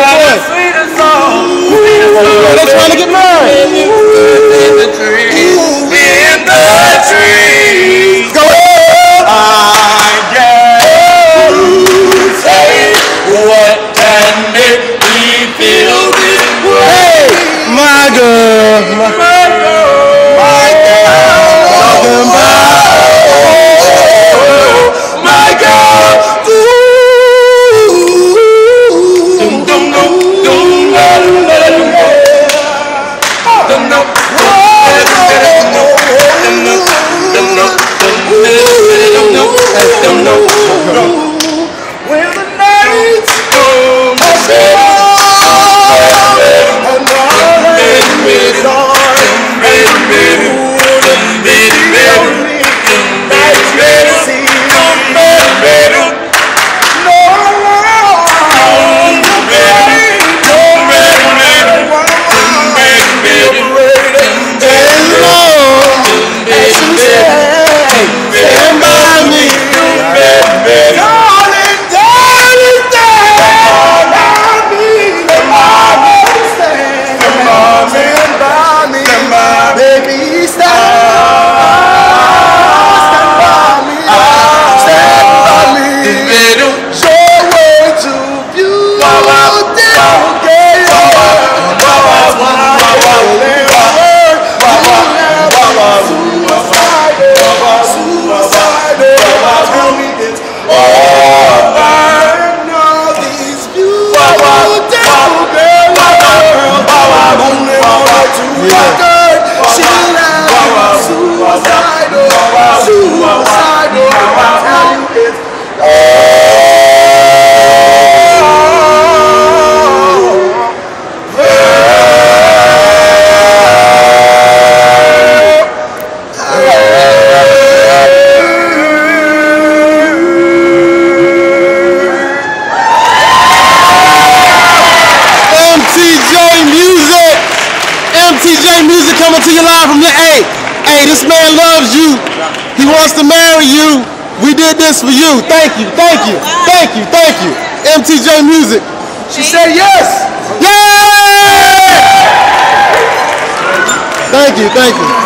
They're trying to get married. far from you. Hey, hey, this man loves you. He wants to marry you. We did this for you. Thank you, thank you, thank you, thank you. M2J Music. She said yes. Yeah! Thank you, thank you.